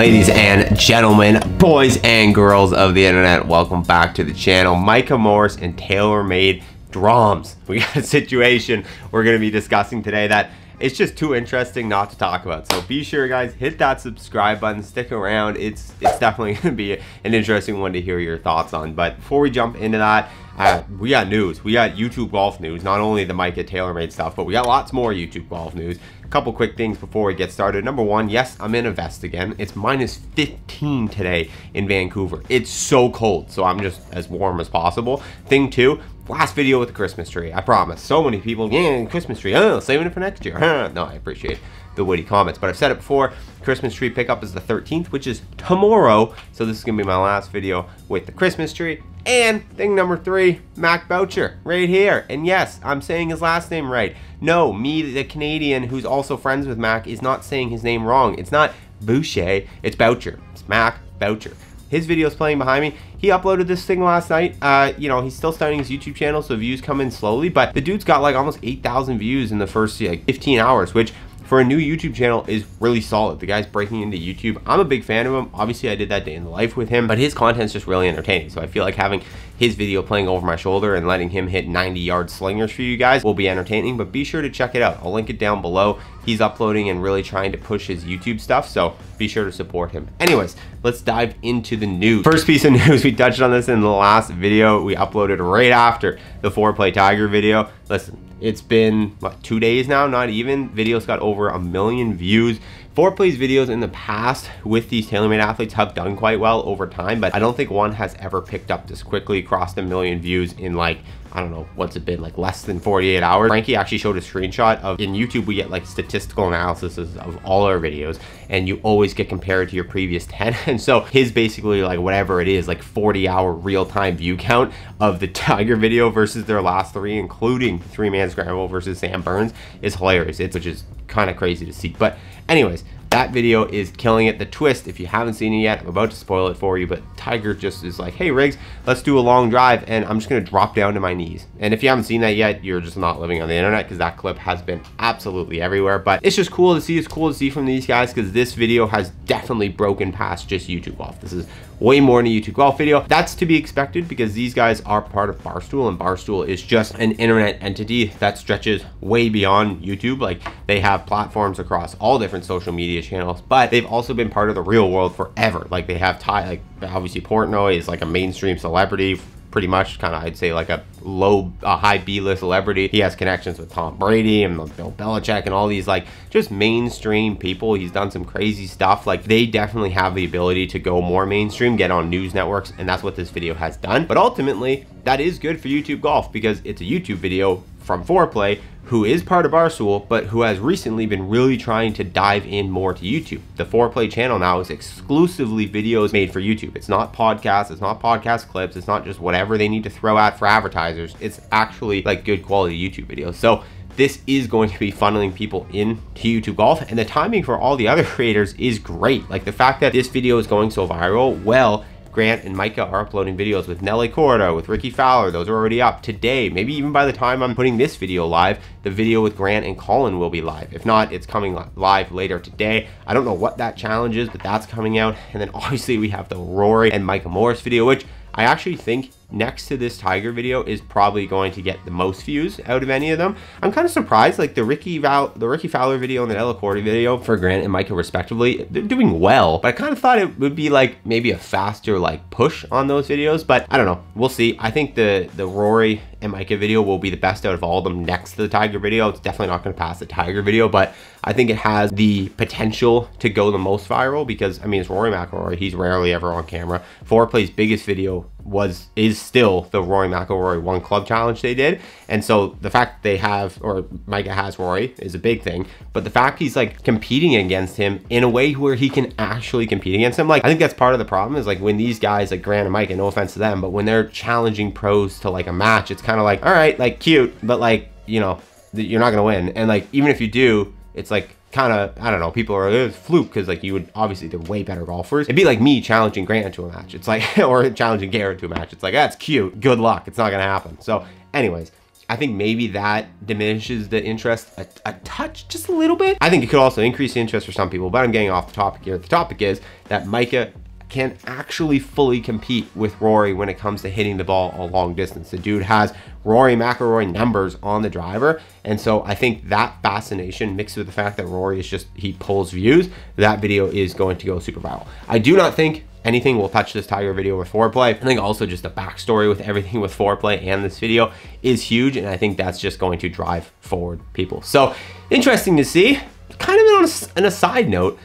Ladies and gentlemen, boys and girls of the internet, welcome back to the channel. Micah Morris and TaylorMade drums. We got a situation we're going to be discussing today that it's just too interesting not to talk about. So be sure guys, hit that subscribe button, stick around. It's it's definitely to be an interesting one to hear your thoughts on. But before we jump into that, uh, we got news. We got YouTube golf news. Not only the Micah TaylorMade stuff, but we got lots more YouTube golf news. A couple quick things before we get started. Number one, yes, I'm in a vest again. It's minus 15 today in Vancouver. It's so cold, so I'm just as warm as possible. Thing two, last video with the Christmas tree. I promise. So many people, yeah, Christmas tree. Oh, saving it for next year. no, I appreciate the witty comments. But I've said it before, Christmas tree pickup is the 13th, which is tomorrow. So this is going to be my last video with the Christmas tree. And thing number three, Mac Boucher, right here. And yes, I'm saying his last name right. No, me, the Canadian who's also friends with Mac, is not saying his name wrong. It's not Boucher, it's Boucher. It's Mac Boucher. His video is playing behind me. He uploaded this thing last night. Uh, you know, he's still starting his YouTube channel, so views come in slowly, but the dude's got like almost 8,000 views in the first like 15 hours, which for a new YouTube channel is really solid. The guy's breaking into YouTube. I'm a big fan of him. Obviously, I did that day in the life with him, but his content's just really entertaining. So I feel like having his video playing over my shoulder and letting him hit 90 yard slingers for you guys will be entertaining, but be sure to check it out. I'll link it down below. He's uploading and really trying to push his YouTube stuff, so be sure to support him. Anyways, let's dive into the news. First piece of news, we touched on this in the last video we uploaded right after the foreplay tiger video. Listen, it's been, what, two days now, not even. Videos got over a million views. Foreplay's videos in the past with these TaylorMade athletes have done quite well over time, but I don't think one has ever picked up this quickly, crossed a million views in like I don't know, what's it been, like less than 48 hours. Frankie actually showed a screenshot of, in YouTube, we get like statistical analysis of all our videos, and you always get compared to your previous 10. And so his basically like whatever it is, like 40 hour real-time view count of the Tiger video versus their last three, including Three Man Scramble versus Sam Burns, is hilarious. It's which is kind of crazy to see. But anyways, that video is killing it. The twist, if you haven't seen it yet, I'm about to spoil it for you, but Tiger just is like, hey Riggs, let's do a long drive, and I'm just gonna drop down to my knees. And if you haven't seen that yet, you're just not living on the internet because that clip has been absolutely everywhere. But it's just cool to see. It's cool to see from these guys because this video has definitely broken past just YouTube off. This is way more in a YouTube golf video. That's to be expected because these guys are part of Barstool and Barstool is just an internet entity that stretches way beyond YouTube. Like they have platforms across all different social media channels, but they've also been part of the real world forever. Like they have tie, like obviously Portnoy is like a mainstream celebrity pretty much kind of I'd say like a low a high B-list celebrity. He has connections with Tom Brady and Bill Belichick and all these like just mainstream people. He's done some crazy stuff. Like they definitely have the ability to go more mainstream, get on news networks, and that's what this video has done. But ultimately, that is good for YouTube Golf because it's a YouTube video from Foreplay who is part of Barstool, but who has recently been really trying to dive in more to YouTube. The Foreplay channel now is exclusively videos made for YouTube. It's not podcasts, it's not podcast clips, it's not just whatever they need to throw out for advertisers. It's actually like good quality YouTube videos. So this is going to be funneling people into YouTube Golf and the timing for all the other creators is great. Like the fact that this video is going so viral, well, Grant and Micah are uploading videos with Nelly Korda, with Rickie Fowler. Those are already up today. Maybe even by the time I'm putting this video live, the video with Grant and Colin will be live. If not, it's coming live later today. I don't know what that challenge is, but that's coming out. And then obviously we have the Rory and Micah Morris video, which I actually think next to this Tiger video is probably going to get the most views out of any of them. I'm kind of surprised, like the Ricky Val the Rickie Fowler video and the Ella Cordy video for Grant and Micah respectively, they're doing well, but I kind of thought it would be like maybe a faster like push on those videos, but I don't know. We'll see. I think the the Rory and Micah video will be the best out of all of them next to the Tiger video. It's definitely not going to pass the Tiger video, but I think it has the potential to go the most viral because, I mean, it's Rory McIlroy. He's rarely ever on camera. Foreplay's biggest video was is still the Rory McIlroy One Club Challenge they did. And so the fact they have, or Micah has Rory is a big thing, but the fact he's like competing against him in a way where he can actually compete against him, like I think that's part of the problem is like when these guys like Grant and Micah, no offense to them, but when they're challenging pros to like a match, it's kind of like, all right, like cute, but like, you know, you're not to win. And like, even if you do, it's like kind of I don't know. People are it's fluke because like you would obviously they're way better golfers. It'd be like me challenging Grant to a match. It's like or challenging Garrett to a match. It's like that's cute. Good luck. It's not gonna happen. So, anyways, I think maybe that diminishes the interest a, a, touch, just a little bit. I think it could also increase the interest for some people, but I'm getting off the topic here. The topic is that Micah can actually fully compete with Rory when it comes to hitting the ball a long distance. The dude has Rory McIlroy numbers on the driver. And so I think that fascination mixed with the fact that Rory is just, he pulls views, that video is going to go super viral. I do not think anything will touch this Tiger video with foreplay. I think also just the backstory with everything with foreplay and this video is huge. And I think that's just going to drive forward people. So interesting to see. Kind of on a, side note,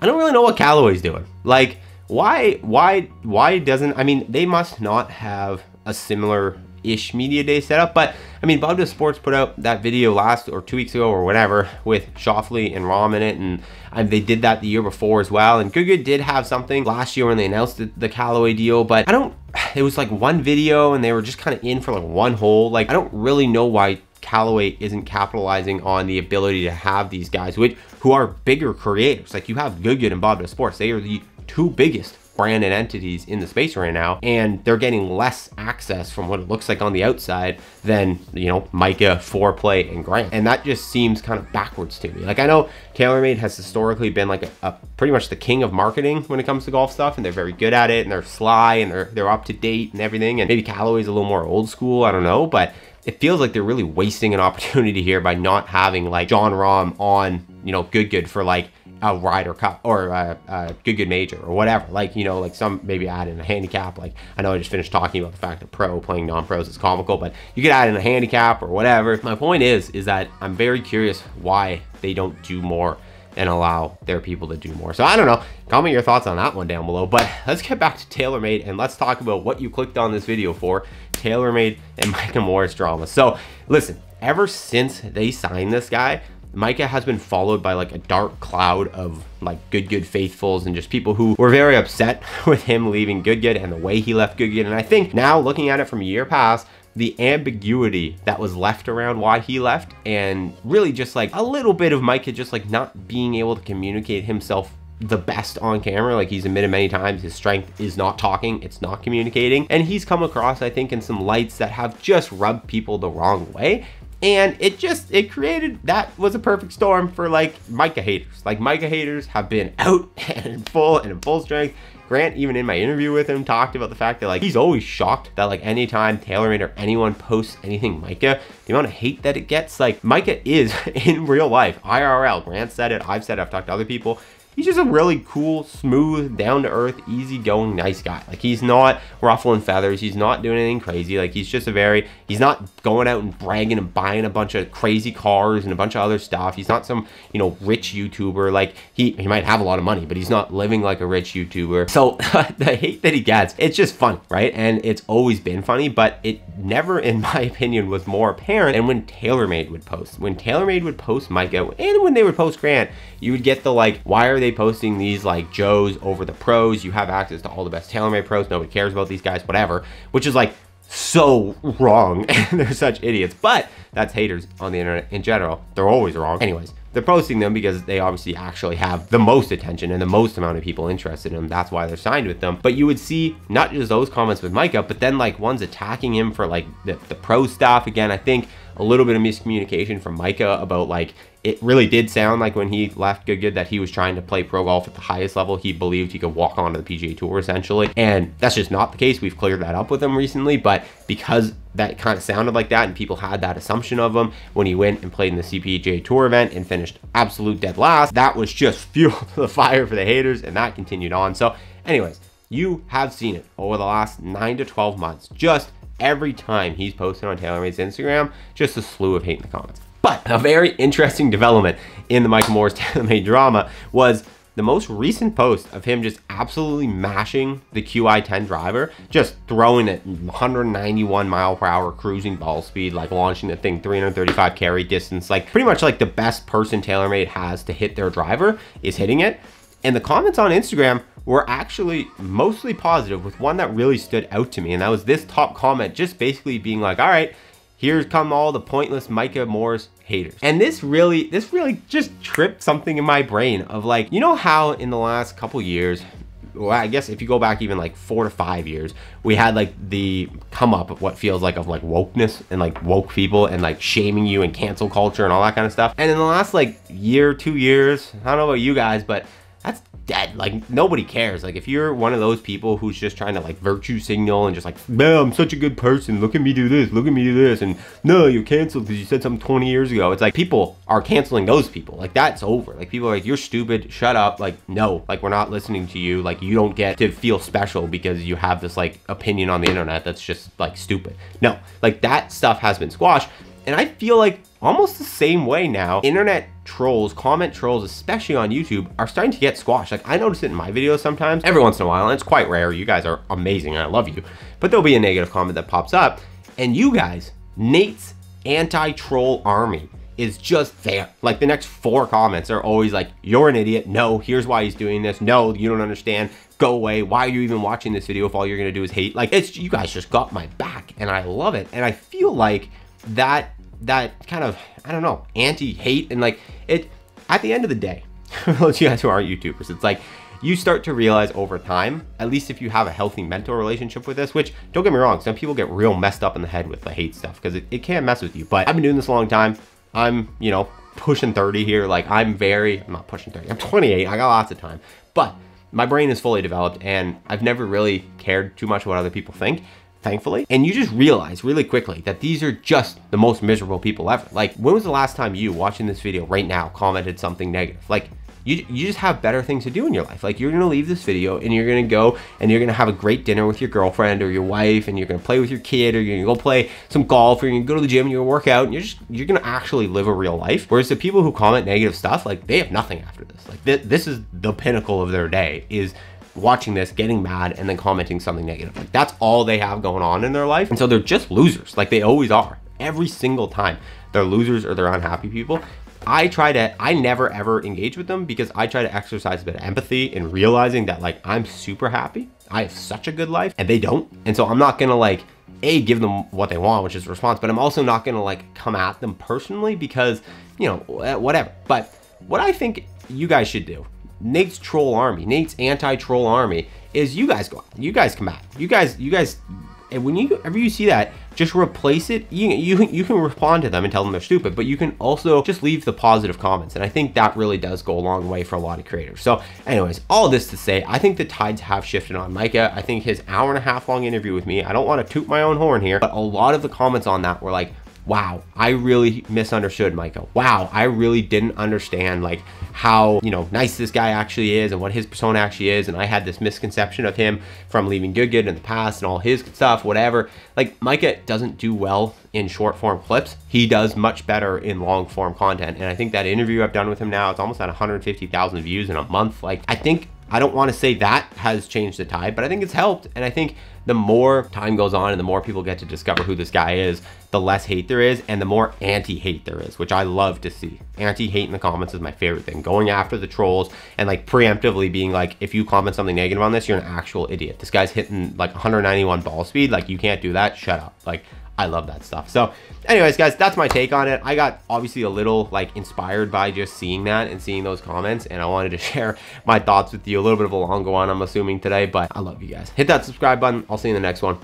I don't really know what Callaway's doing. Like, why, why, why doesn't, I mean, they must not have a similar ish media day setup. But I mean, Bob Does Sports put out that video last or two weeks ago or whatever with Schauffele and Rahm in it, and, and they did that the year before as well. And Good Good did have something last year when they announced the, the Callaway deal, but I don't. It was like one video, and they were just kind of in for like one hole. Like I don't really know why Callaway isn't capitalizing on the ability to have these guys, which who are bigger creators. Like you have Good Good and Bob Does Sports, they are the two biggest branded entities in the space right now, and they're getting less access from what it looks like on the outside than, you know, Micah, Foreplay, and Grant. And that just seems kind of backwards to me. Like, I know TaylorMade has historically been like a, a pretty much the king of marketing when it comes to golf stuff, and they're very good at it, and they're sly, and they're, they're up to date and everything. And maybe Callaway's a little more old school, I don't know, but it feels like they're really wasting an opportunity here by not having like Jon Rahm on, you know, good good for like a Ryder Cup or a, a, Good Good Major or whatever. Like, you know, like some maybe add in a handicap. Like, I know I just finished talking about the fact that pro playing non-pros is comical, but you could add in a handicap or whatever. My point is, is that I'm very curious why they don't do more and allow their people to do more. So I don't know. Comment your thoughts on that one down below. But let's get back to TaylorMade and let's talk about what you clicked on this video for. TaylorMade and Micah Morris drama. So listen, ever since they signed this guy, Micah has been followed by like a dark cloud of like good good faithfuls and just people who were very upset with him leaving good good and the way he left good good and I think now looking at it from a year past the ambiguity that was left around why he left and really just like a little bit of Micah just like not being able to communicate himself the best on camera. Like he's admitted many times his strength is not talking, it's not communicating. And he's come across, I think, in some lights that have just rubbed people the wrong way and it just it created that was a perfect storm for like Micah haters. Like Micah haters have been out and full and in full strength. Grant, even in my interview with him, talked about the fact that like he's always shocked that like anytime TaylorMade or anyone posts anything Micah, the amount of hate that it gets. Like Micah is in real life, IRL. Grant said it, I've said it, I've talked to other people he's just a really cool, smooth, down to earth, easygoing, nice guy. Like he's not ruffling feathers. He's not doing anything crazy. Like he's just a very, he's not going out and bragging and buying a bunch of crazy cars and a bunch of other stuff. He's not some, you know, rich YouTuber. Like he, he might have a lot of money, but he's not living like a rich YouTuber. So the hate that he gets, it's just fun, right? And it's always been funny, but it never, in my opinion, was more apparent. And when TaylorMade would post, when TaylorMade would post Micah and when they would post Grant, you would get the like, why are they posting these like Joes over the pros? You have access to all the best TaylorMade pros. Nobody cares about these guys, whatever. Which is like so wrong and they're such idiots. But that's haters on the internet in general. They're always wrong. Anyways, they're posting them because they obviously actually have the most attention and the most amount of people interested in them. That's why they're signed with them. But you would see not just those comments with Micah, but then like ones attacking him for like the, the pro stuff. Again, I think a little bit of miscommunication from Micah about like it really did sound like when he left Good Good that he was trying to play pro golf at the highest level. He believed he could walk onto the PGA Tour essentially. And that's just not the case. We've cleared that up with him recently. But because that kind of sounded like that and people had that assumption of him when he went and played in the CPGA Tour event and finished absolute dead last, that was just fuel to the fire for the haters and that continued on. So anyways, you have seen it over the last 9 to 12 months. Just every time he's posted on TaylorMade's Instagram, just a slew of hate in the comments. But a very interesting development in the Micah Morris TaylorMade drama was the most recent post of him just absolutely mashing the QI10 driver, just throwing it 191 mile per hour cruising ball speed, like launching the thing 335 carry distance, like pretty much like the best person TaylorMade has to hit their driver is hitting it. And the comments on Instagram were actually mostly positive with one that really stood out to me. And that was this top comment just basically being like, all right, here come all the pointless Micah Morris haters. And this really, this really just tripped something in my brain of like, you know how in the last couple years, well, I guess if you go back even like four to five years, we had like the come up of what feels like of like wokeness and like woke people and like shaming you and cancel culture and all that kind of stuff. And in the last like year, two years, I don't know about you guys, but dead. Like nobody cares. Like if you're one of those people who's just trying to like virtue signal and just like, man, I'm such a good person. Look at me do this. Look at me do this. And no, you're canceled because you said something 20 years ago. It's like people are canceling those people. Like that's over. Like people are like, you're stupid. Shut up. Like no, like we're not listening to you. Like you don't get to feel special because you have this like opinion on the internet that's just like stupid. No, like that stuff has been squashed. And I feel like almost the same way now, internet trolls, comment trolls, especially on YouTube, are starting to get squashed. Like I notice it in my videos sometimes, every once in a while, and it's quite rare. You guys are amazing and I love you. But there'll be a negative comment that pops up. And you guys, Nate's anti-troll army is just there. Like the next four comments are always like, you're an idiot. No, here's why he's doing this. No, you don't understand. Go away. Why are you even watching this video if all you're gonna do is hate? Like it's, you guys just got my back and I love it. And I feel like that that kind of I don't know anti-hate and like it at the end of the day, those you guys who aren't YouTubers, it's like you start to realize over time, at least if you have a healthy mental relationship with this, which don't get me wrong, some people get real messed up in the head with the hate stuff because it, it can mess with you. But I've been doing this a long time. I'm, you know, pushing 30 here. Like I'm very, I'm not pushing 30, I'm 28. I got lots of time, but my brain is fully developed and I've never really cared too much what other people think thankfully. And you just realize really quickly that these are just the most miserable people ever. Like, when was the last time you, watching this video right now, commented something negative? Like, you, you just have better things to do in your life. Like you're gonna leave this video and you're gonna go and you're gonna have a great dinner with your girlfriend or your wife and you're gonna play with your kid or you're gonna go play some golf or you're gonna go to the gym and you're gonna work out and you're just you're gonna actually live a real life. Whereas the people who comment negative stuff, like they have nothing after this. Like th this is the pinnacle of their day is watching this, getting mad, and then commenting something negative. Like that's all they have going on in their life. And so they're just losers, like they always are. Every single time. They're losers or they're unhappy people. I try to, I never ever engage with them because I try to exercise a bit of empathy in realizing that like I'm super happy. I have such a good life and they don't. And so I'm not gonna like, A, give them what they want, which is a response, but I'm also not gonna like come at them personally because, you know, whatever. But what I think you guys should do Nate's troll army, Nate's anti-troll army is you guys go. You guys come out. You guys, you guys, and when you, whenever you see that, just replace it. You, you, you can respond to them and tell them they're stupid, but you can also just leave the positive comments. And I think that really does go a long way for a lot of creators. So anyways, all this to say, I think the tides have shifted on Micah. I think his hour and a half long interview with me, I don't want to toot my own horn here, but a lot of the comments on that were like, wow, I really misunderstood Micah. Wow, I really didn't understand like how, you know, nice this guy actually is and what his persona actually is. And I had this misconception of him from leaving Good Good in the past and all his stuff, whatever. Like Micah doesn't do well in short form clips. He does much better in long form content. And I think that interview I've done with him now, it's almost at 150,000 views in a month. Like I think I don't want to say that has changed the tide, but I think it's helped. And I think the more time goes on and the more people get to discover who this guy is, the less hate there is and the more anti-hate there is, which I love to see. Anti-hate in the comments is my favorite thing. Going after the trolls and like preemptively being like, if you comment something negative on this, you're an actual idiot. This guy's hitting like 191 ball speed. Like you can't do that. Shut up. Like I love that stuff. So anyways, guys, that's my take on it. I got obviously a little like inspired by just seeing that and seeing those comments. And I wanted to share my thoughts with you. A little bit of a long one, I'm assuming today, but I love you guys. Hit that subscribe button. I'll see you in the next one.